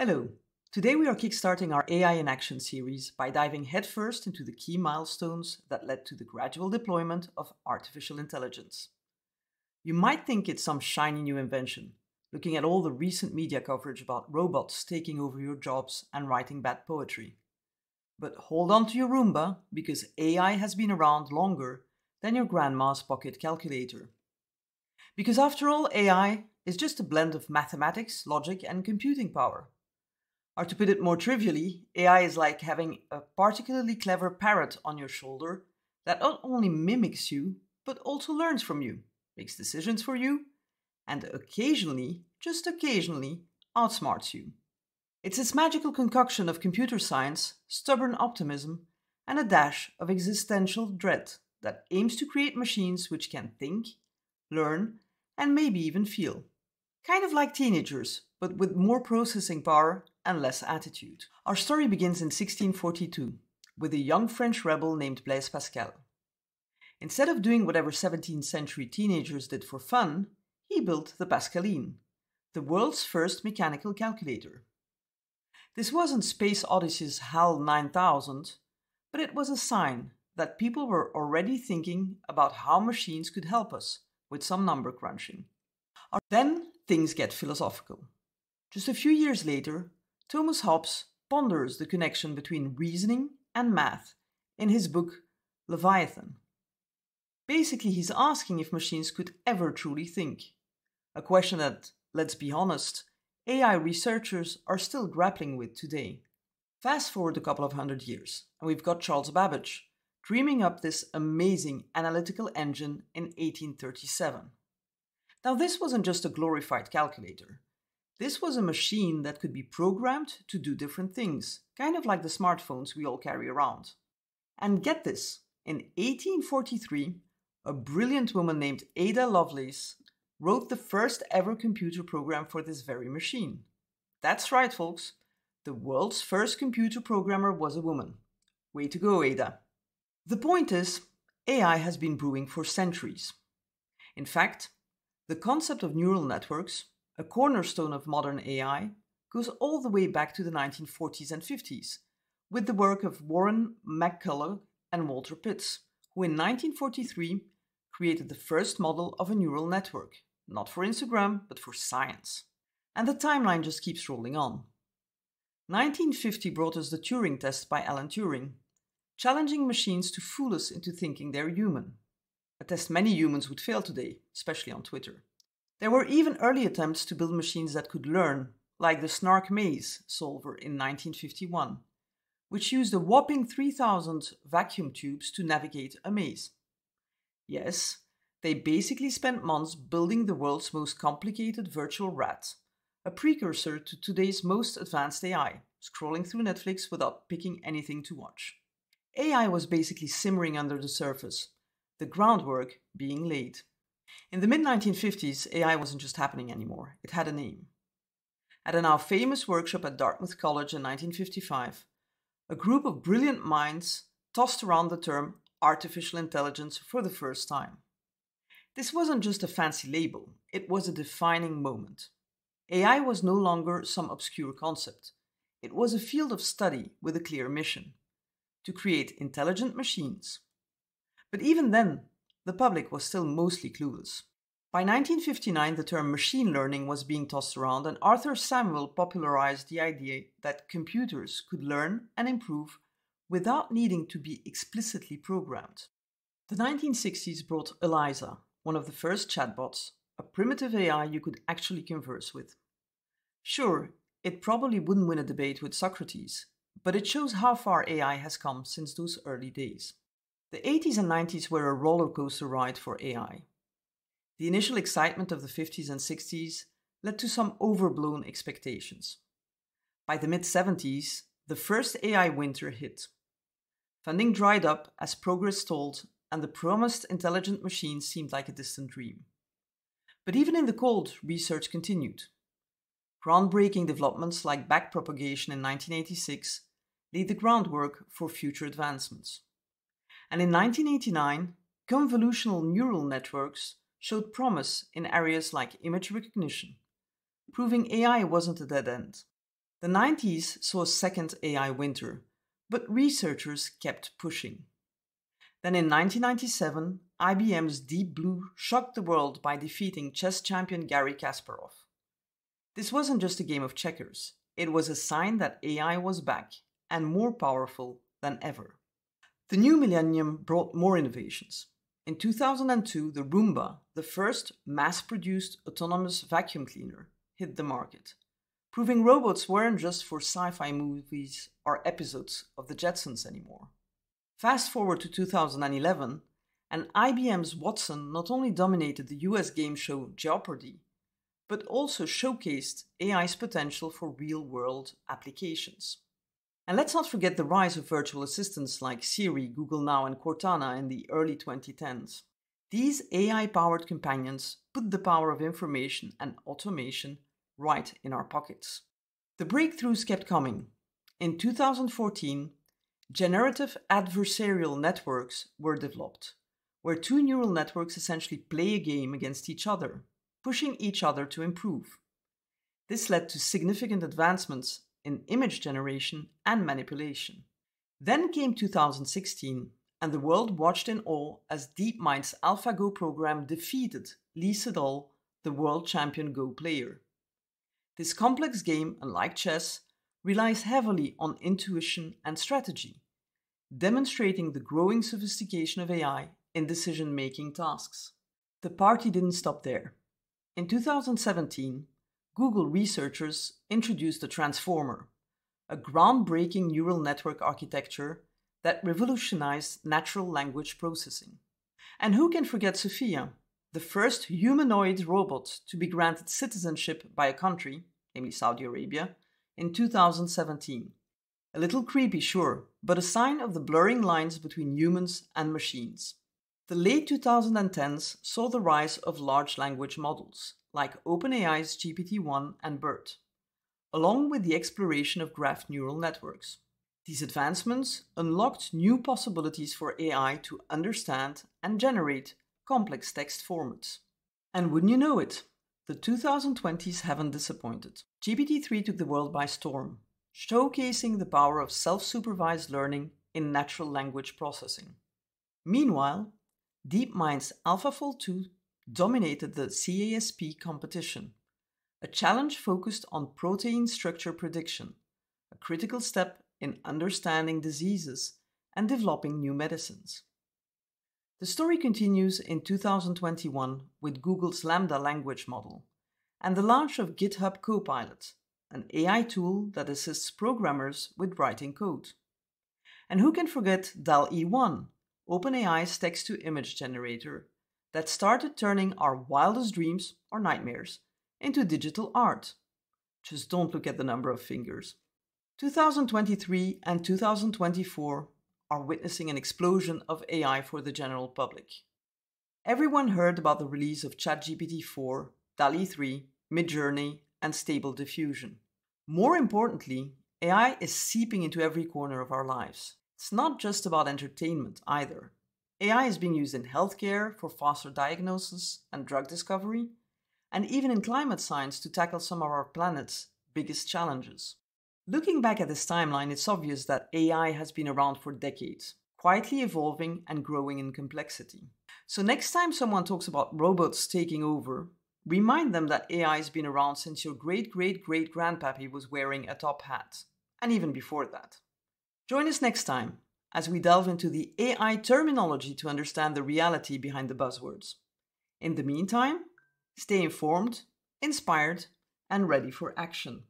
Hello. Today we are kickstarting our AI in Action series by diving headfirst into the key milestones that led to the gradual deployment of artificial intelligence. You might think it's some shiny new invention, looking at all the recent media coverage about robots taking over your jobs and writing bad poetry. But hold on to your Roomba, because AI has been around longer than your grandma's pocket calculator. Because after all, AI is just a blend of mathematics, logic, and computing power. Or to put it more trivially, AI is like having a particularly clever parrot on your shoulder that not only mimics you, but also learns from you, makes decisions for you, and occasionally, just occasionally, outsmarts you. It's this magical concoction of computer science, stubborn optimism, and a dash of existential dread that aims to create machines which can think, learn, and maybe even feel. Kind of like teenagers, but with more processing power and less attitude. Our story begins in 1642 with a young French rebel named Blaise Pascal. Instead of doing whatever 17th century teenagers did for fun, he built the Pascaline, the world's first mechanical calculator. This wasn't Space Odyssey's HAL 9000, but it was a sign that people were already thinking about how machines could help us with some number crunching. Then things get philosophical. Just a few years later, Thomas Hobbes ponders the connection between reasoning and math in his book Leviathan. Basically, he's asking if machines could ever truly think. A question that, let's be honest, AI researchers are still grappling with today. Fast forward a couple of hundred years, and we've got Charles Babbage dreaming up this amazing analytical engine in 1837. Now, this wasn't just a glorified calculator. This was a machine that could be programmed to do different things, kind of like the smartphones we all carry around. And get this in 1843, a brilliant woman named Ada Lovelace wrote the first ever computer program for this very machine. That's right, folks. The world's first computer programmer was a woman. Way to go, Ada. The point is, AI has been brewing for centuries. In fact, the concept of neural networks, a cornerstone of modern AI, goes all the way back to the 1940s and 50s, with the work of Warren McCulloch and Walter Pitts, who in 1943 created the first model of a neural network, not for Instagram, but for science. And the timeline just keeps rolling on. 1950 brought us the Turing test by Alan Turing, challenging machines to fool us into thinking they're human. A test many humans would fail today, especially on Twitter. There were even early attempts to build machines that could learn, like the SNARC Maze solver in 1951, which used a whopping 3,000 vacuum tubes to navigate a maze. Yes, they basically spent months building the world's most complicated virtual rat, a precursor to today's most advanced AI, scrolling through Netflix without picking anything to watch. AI was basically simmering under the surface, the groundwork being laid. In the mid 1950s, AI wasn't just happening anymore, it had a name. At a now famous workshop at Dartmouth College in 1955, a group of brilliant minds tossed around the term artificial intelligence for the first time. This wasn't just a fancy label, it was a defining moment. AI was no longer some obscure concept. It was a field of study with a clear mission to create intelligent machines. But even then, the public was still mostly clueless. By 1959, the term machine learning was being tossed around, and Arthur Samuel popularized the idea that computers could learn and improve without needing to be explicitly programmed. The 1960s brought Eliza, one of the first chatbots, a primitive AI you could actually converse with. Sure, it probably wouldn't win a debate with Socrates, but it shows how far AI has come since those early days. The 80s and 90s were a roller coaster ride for AI. The initial excitement of the 50s and 60s led to some overblown expectations. By the mid 70s, the first AI winter hit. Funding dried up as progress stalled, and the promised intelligent machines seemed like a distant dream. But even in the cold, research continued. Groundbreaking developments like backpropagation in 1986 laid the groundwork for future advancements. And in 1989, convolutional neural networks showed promise in areas like image recognition, proving AI wasn't a dead end. The 90s saw a second AI winter, but researchers kept pushing. Then in 1997, IBM's Deep Blue shocked the world by defeating chess champion Garry Kasparov. This wasn't just a game of checkers, it was a sign that AI was back and more powerful than ever. The new millennium brought more innovations. In 2002, the Roomba, the first mass produced autonomous vacuum cleaner, hit the market, proving robots weren't just for sci fi movies or episodes of The Jetsons anymore. Fast forward to 2011, and IBM's Watson not only dominated the US game show Jeopardy, but also showcased AI's potential for real world applications. And let's not forget the rise of virtual assistants like Siri, Google Now, and Cortana in the early 2010s. These AI powered companions put the power of information and automation right in our pockets. The breakthroughs kept coming. In 2014, Generative adversarial networks were developed, where two neural networks essentially play a game against each other, pushing each other to improve. This led to significant advancements in image generation and manipulation. Then came 2016, and the world watched in awe as DeepMind's AlphaGo program defeated Lee Sedol, the world champion Go player. This complex game, unlike chess, relies heavily on intuition and strategy, demonstrating the growing sophistication of AI in decision making tasks. The party didn't stop there. In 2017, Google researchers introduced the Transformer, a groundbreaking neural network architecture that revolutionized natural language processing. And who can forget Sophia, the first humanoid robot to be granted citizenship by a country, namely Saudi Arabia, in 2017. A little creepy, sure, but a sign of the blurring lines between humans and machines. The late 2010s saw the rise of large language models, like OpenAI's GPT 1 and BERT, along with the exploration of graph neural networks. These advancements unlocked new possibilities for AI to understand and generate complex text formats. And wouldn't you know it, the 2020s haven't disappointed. GPT-3 took the world by storm, showcasing the power of self-supervised learning in natural language processing. Meanwhile, DeepMind's AlphaFold 2 dominated the CASP competition, a challenge focused on protein structure prediction, a critical step in understanding diseases and developing new medicines. The story continues in 2021 with Google's LaMDA language model and the launch of GitHub Copilot, an AI tool that assists programmers with writing code. And who can forget DALL-E 1, OpenAI's text to image generator, that started turning our wildest dreams or nightmares into digital art. Just don't look at the number of fingers. 2023 and 2024 are witnessing an explosion of AI for the general public. Everyone heard about the release of ChatGPT 4, DALL-E 3, Midjourney, and Stable Diffusion. More importantly, AI is seeping into every corner of our lives. It's not just about entertainment either. AI is being used in healthcare for faster diagnosis and drug discovery, and even in climate science to tackle some of our planet's biggest challenges. Looking back at this timeline, it's obvious that AI has been around for decades, quietly evolving and growing in complexity. So, next time someone talks about robots taking over, remind them that AI has been around since your great great great grandpappy was wearing a top hat, and even before that. Join us next time as we delve into the AI terminology to understand the reality behind the buzzwords. In the meantime, stay informed, inspired, and ready for action.